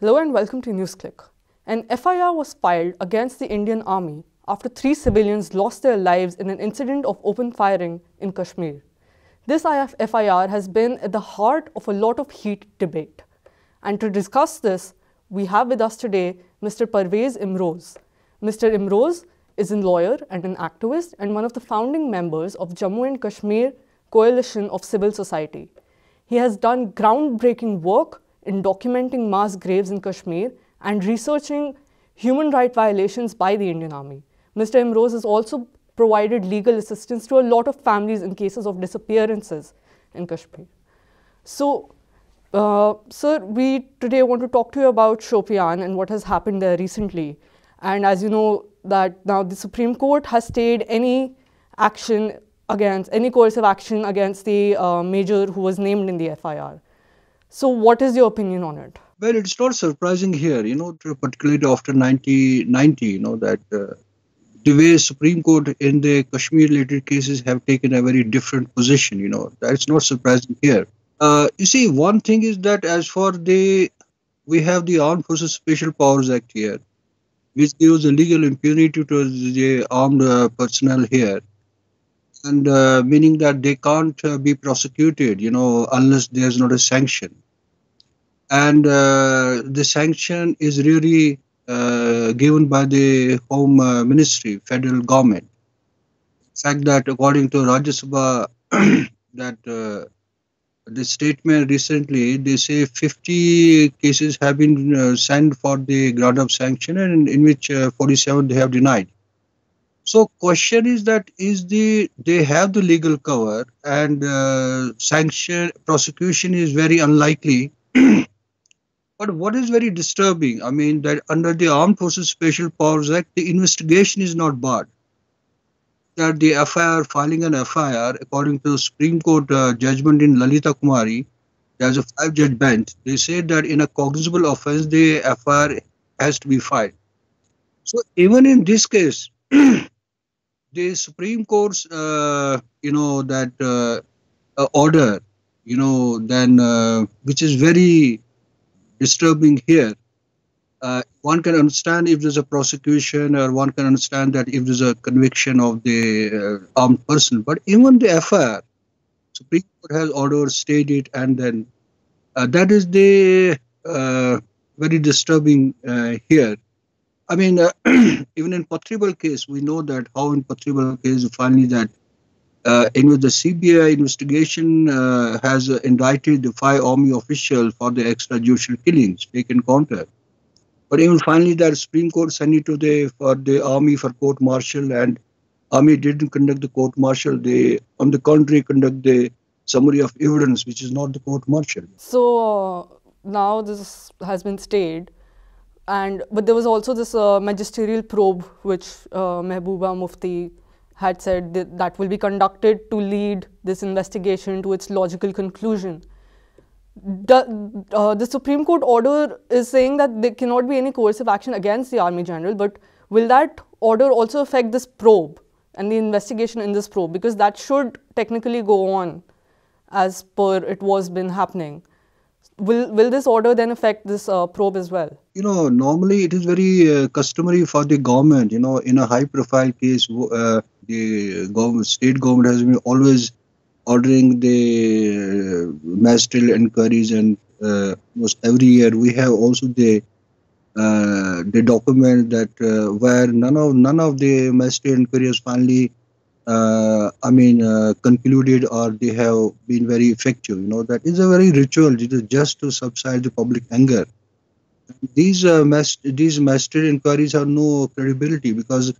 Hello and welcome to NewsClick. An FIR was filed against the Indian Army after three civilians lost their lives in an incident of open firing in Kashmir. This FIR has been at the heart of a lot of heat debate. And to discuss this, we have with us today Mr. Parvez Imroz. Mr. Imroz is a lawyer and an activist and one of the founding members of Jammu and Kashmir Coalition of Civil Society. He has done groundbreaking work in documenting mass graves in Kashmir and researching human rights violations by the Indian Army. Mr. Imroz has also provided legal assistance to a lot of families in cases of disappearances in Kashmir. So, uh, sir, we today want to talk to you about Shopian and what has happened there recently. And as you know, that now the Supreme Court has stayed any action against, any coercive action against the uh, major who was named in the FIR. So what is your opinion on it? Well, it's not surprising here, you know, particularly after 1990, you know, that uh, the way Supreme Court in the Kashmir-related cases have taken a very different position, you know, that's not surprising here. Uh, you see, one thing is that as for the, we have the Armed Forces Special Powers Act here, which gives a legal impunity to the armed uh, personnel here and uh, meaning that they can't uh, be prosecuted, you know, unless there's not a sanction. And uh, the sanction is really uh, given by the Home uh, Ministry, federal government. The fact that according to Rajya Sabha, that uh, the statement recently, they say 50 cases have been sent for the grant of sanction and in which 47 they have denied. So question is that is the they have the legal cover and uh, sanction prosecution is very unlikely. but what is very disturbing, I mean that under the Armed Forces Special Powers Act, the investigation is not barred. That the FIR filing an FIR according to Supreme Court uh, judgment in Lalita Kumari, there's a five-judge bench. They said that in a cognizable offense, the FIR has to be filed. So even in this case. the Supreme Court's, uh, you know, that uh, uh, order, you know, then uh, which is very disturbing here. Uh, one can understand if there's a prosecution, or one can understand that if there's a conviction of the uh, armed person. But even the FIR, Supreme Court has ordered, stayed it, and then that is the very disturbing here. I mean, uh, even in Pathribal case, we know that how in Pathribal case finally that uh, in the CBI investigation uh, has indicted the five army officials for the extrajudicial killings taken counter. But even finally, that Supreme Court sent it to the for the army for court martial, and army didn't conduct the court martial. They, on the contrary, conduct the summary of evidence, which is not the court martial. So uh, now this has been stayed and but there was also this uh, magisterial probe which uh, Mehbooba Mufti had said that, that will be conducted to lead this investigation to its logical conclusion. The, uh, the Supreme Court order is saying that there cannot be any coercive action against the Army General, but will that order also affect this probe and the investigation in this probe? Because that should technically go on as per it was been happening will will this order then affect this uh, probe as well? You know, normally it is very uh, customary for the government. You know, in a high-profile case, uh, the government, state government has been always ordering the uh, ministerial inquiries, and uh, almost every year we have also the uh, the document that where none of none of the ministerial inquiries finally uh, I mean, uh, concluded or they have been very effective. You know, that is a very ritual. It is just to subside the public anger. These uh, these master inquiries have no credibility because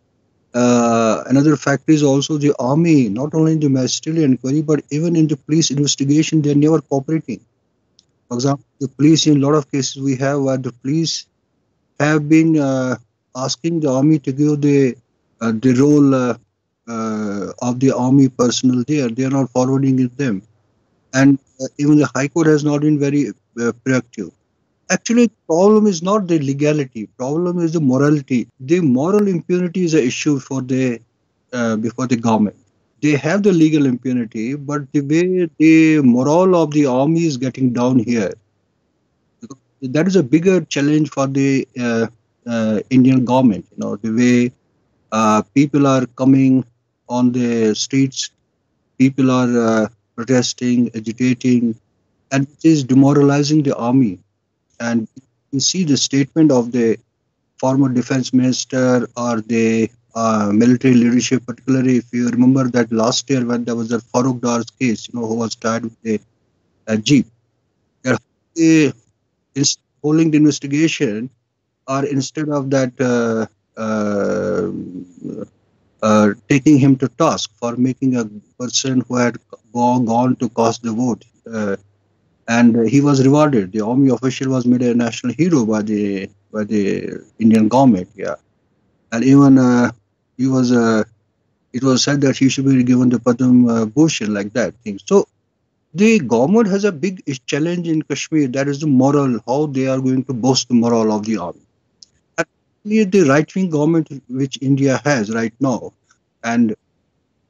uh, another factor is also the army, not only in the ministerial inquiry, but even in the police investigation, they are never cooperating. For example, the police, in a lot of cases we have where the police have been uh, asking the army to give the uh, the role uh, uh, of the army personnel there. They are not forwarding it them, and uh, even the High Court has not been very uh, proactive. Actually, the problem is not the legality. Problem is the morality. The moral impunity is an issue for the uh, before the government. They have the legal impunity, but the way the morale of the army is getting down here, that is a bigger challenge for the uh, uh, Indian government. You know, the way uh, people are coming on the streets, people are uh, protesting, agitating, and it is demoralizing the army. And you see the statement of the former defense minister or the uh, military leadership, particularly if you remember that last year when there was a Farooq Dar's case, you know, who was tied with a, a jeep. They're holding the investigation, or instead of that, uh, uh, uh, taking him to task for making a person who had gone, gone to cast the vote. Uh, and he was rewarded. The army official was made a national hero by the by the Indian government. Yeah, and even uh, he was uh, it was said that he should be given the Padma Bhushan like that thing. So the government has a big challenge in Kashmir. That is the moral, how they are going to boost the morale of the army. The right wing government which India has right now, and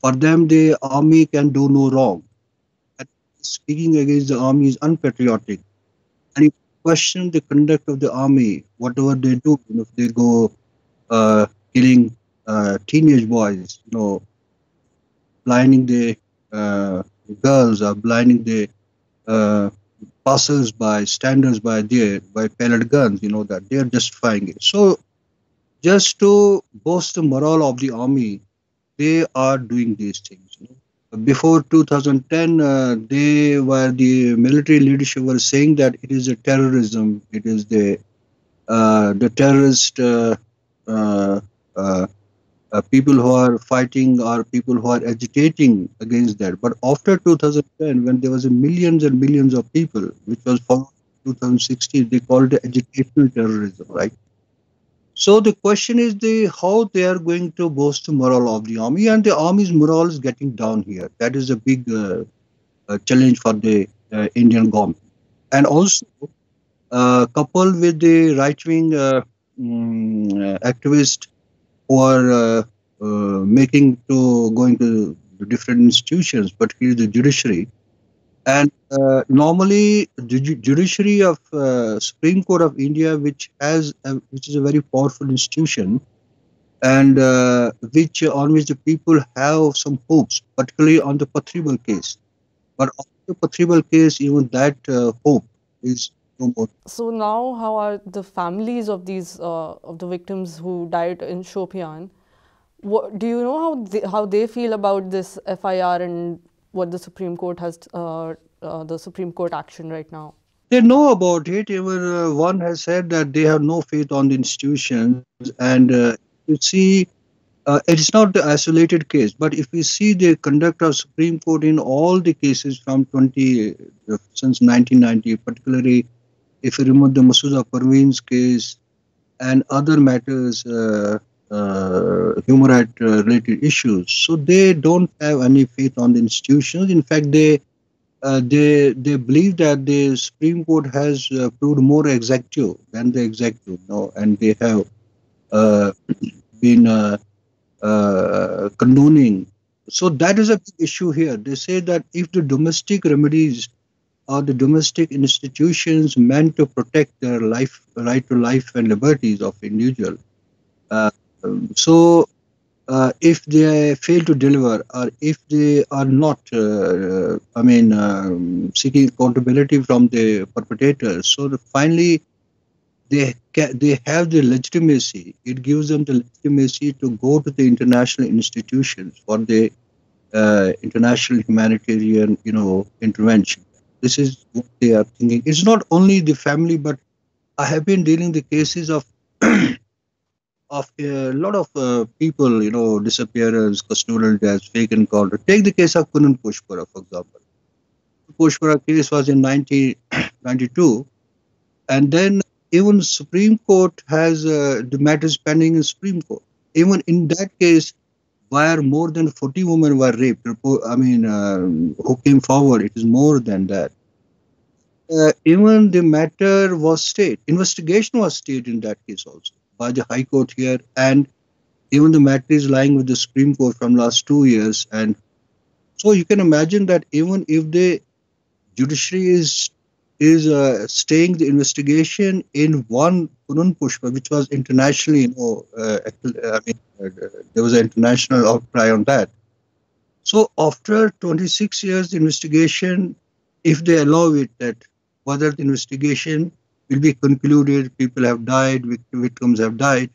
for them the army can do no wrong. And speaking against the army is unpatriotic. And if you question the conduct of the army, whatever they do, you know, if they go uh, killing uh, teenage boys, you know, blinding the uh, girls or blinding the uh, passers by, standers by there by pellet guns, you know, that they are justifying it. So, just to boost the morale of the army, they are doing these things. You know. Before 2010, uh, they were the military leadership were saying that it is a terrorism, it is the uh, the terrorist uh, uh, uh people who are fighting or people who are agitating against that. But after 2010, when there was millions and millions of people, which was followed 2016, they called it agitational terrorism, right? So the question is the how they are going to boost the morale of the army, and the army's morale is getting down here. That is a big uh, uh, challenge for the uh, Indian government, and also uh, coupled with the right-wing um, activist who are making to going to different institutions, particularly the judiciary. And uh, normally, the judiciary of uh, Supreme Court of India, which has a, which is a very powerful institution, and uh, which on which the people have some hopes, particularly on the Pathribal case. But on the Pathribal case, even that uh, hope is no more. so now, how are the families of these uh, of the victims who died in Shopian? What, do you know how they, how they feel about this FIR and what the Supreme Court has uh, uh, the Supreme Court action right now? They know about it. Even uh, one has said that they have no faith on the institutions, and uh, you see. Uh, it is not the isolated case, but if we see the conduct of Supreme Court in all the cases from 20 uh, since 1990, particularly if you remove the Masooda Parveen's case and other matters, uh, human rights uh, related issues, so they don't have any faith on the institutions. In fact, they uh, they they believe that the Supreme Court has uh, proved more exactive than the executive, you know, and they have uh, been uh, condoning. So that is a big issue here. They say that if the domestic remedies are the domestic institutions meant to protect their life, right to life and liberties of individual. Uh, so, uh, if they fail to deliver, or if they are not, uh, I mean, um, seeking accountability from the perpetrators, so the, finally they they have the legitimacy. It gives them the legitimacy to go to the international institutions for the uh, international humanitarian, you know, intervention. This is what they are thinking. It's not only the family, but I have been dealing the cases of of a lot of uh, people, you know, disappearance, custodial deaths, fake encounter. Take the case of Kunan Poshpora, for example. Pushpara case was in 1992, and then even Supreme Court has uh, the matters pending in Supreme Court. Even in that case, where more than 40 women were raped. I mean, uh, who came forward, it is more than that. Uh, even the matter was stayed. Investigation was stayed in that case also by the High Court here, and even the matter is lying with the Supreme Court from last two years. And so you can imagine that even if the judiciary is is uh, staying the investigation in one Punun Pushpa, which was internationally, you know, uh, I mean, uh, there was an international outcry on that. So after 26 years investigation, if they allow it, that whether the investigation will be concluded, people have died, victims have died,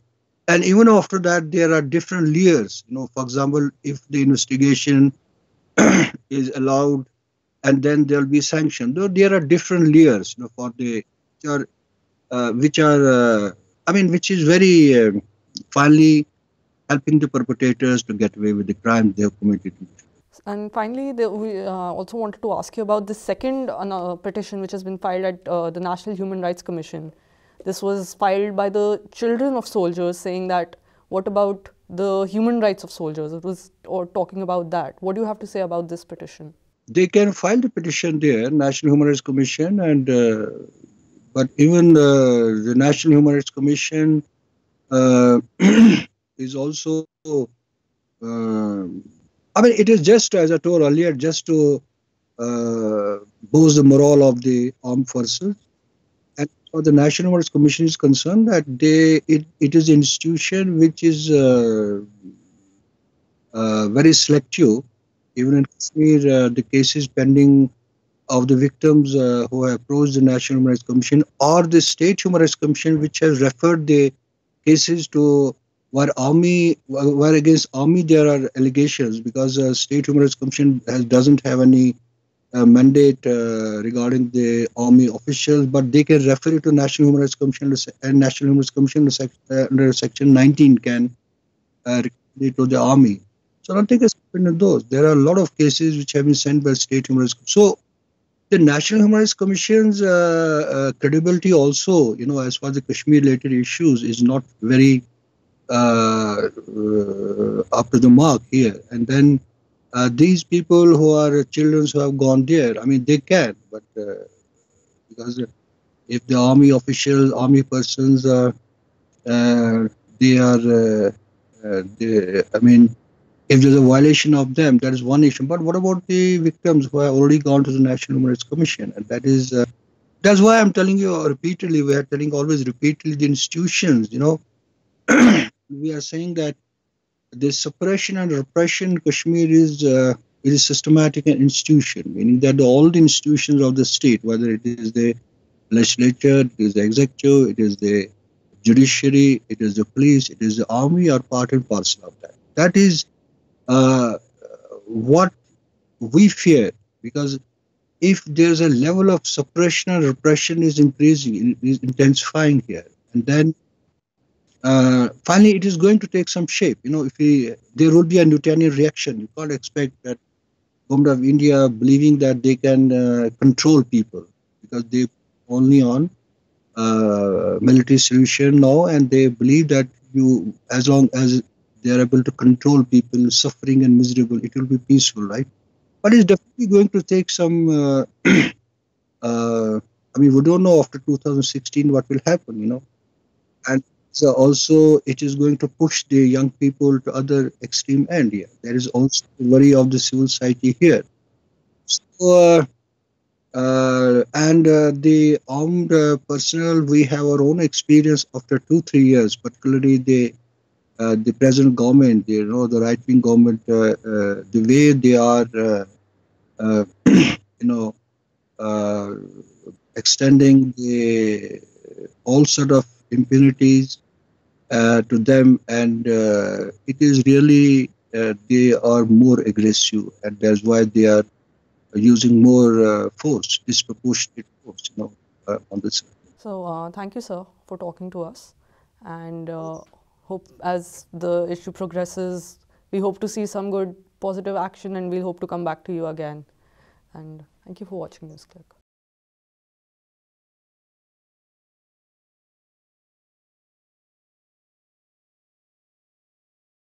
and even after that, there are different layers. You know, for example, if the investigation is allowed and then there will be sanction. Though there are different layers you know, for the which are, uh, which are uh, I mean, which is very uh, finally helping the perpetrators to get away with the crime they have committed. And finally, the, we uh, also wanted to ask you about the second uh, petition which has been filed at uh, the National Human Rights Commission. This was filed by the children of soldiers saying that what about the human rights of soldiers? It was or talking about that. What do you have to say about this petition? they can file the petition there, National Human Rights Commission, and uh, but even uh, the National Human Rights Commission uh, is also. Uh, I mean, it is just as I told earlier, just to uh, boost the morale of the armed forces. And for the National Human Rights Commission is concerned that they it, it is an institution which is uh, very selective even in Kashmir, uh, the cases pending of the victims uh, who have approached the National Human Rights Commission or the State Human Rights Commission, which has referred the cases to where army, where against army there are allegations because uh, State Human Rights Commission has, doesn't have any uh, mandate uh, regarding the army officials, but they can refer it to National Human Rights Commission and National Human Rights Commission uh, under Section 19 can uh, to the army. So nothing has happened in those. There are a lot of cases which have been sent by state human rights. So the National Human Rights Commission's uh, uh, credibility also, you know, as far as the Kashmir-related issues, is not very up to the mark here. And then uh, these people who are children who have gone there, I mean, they can, but uh, because if the army officials, army persons, are, they are, they, I mean, if there's a violation of them, that is one issue. But what about the victims who have already gone to the National Human Rights Commission? And that is, uh, that's why I'm telling you repeatedly, we are telling always repeatedly the institutions, you know, we are saying that the suppression and repression in Kashmir is, uh, is systematic and institution, meaning that all the institutions of the state, whether it is the legislature, it is the executive, it is the judiciary, it is the police, it is the army, are part and parcel of that. That is uh, what we fear because if there's a level of suppression or repression is increasing, is intensifying here, and then uh, finally it is going to take some shape. You know, if we, there will be a Newtonian reaction. You can't expect that government of India believing that they can uh, control people because they only on uh, military solution now, and they believe that you, as long as they are able to control people suffering and miserable, it will be peaceful, right? But it's definitely going to take some. Uh, uh, I mean, we don't know after 2016 what will happen, you know, and so also it is going to push the young people to other extreme end. Yeah, there is also worry of the civil society here. So, uh, uh, and uh, the armed uh, personnel, we have our own experience after two, three years, particularly the uh, the present government, you know, the right wing government, uh, the way they are, you know, extending the all sort of impunities Uh, to them, and uh, it is really uh, they are more aggressive, and that's why they are using more force, disproportionate force, you know, on this. So, uh, thank you, sir, for talking to us. And uh, hope as the issue progresses, we hope to see some good positive action and we'll hope to come back to you again. And thank you for watching this clip.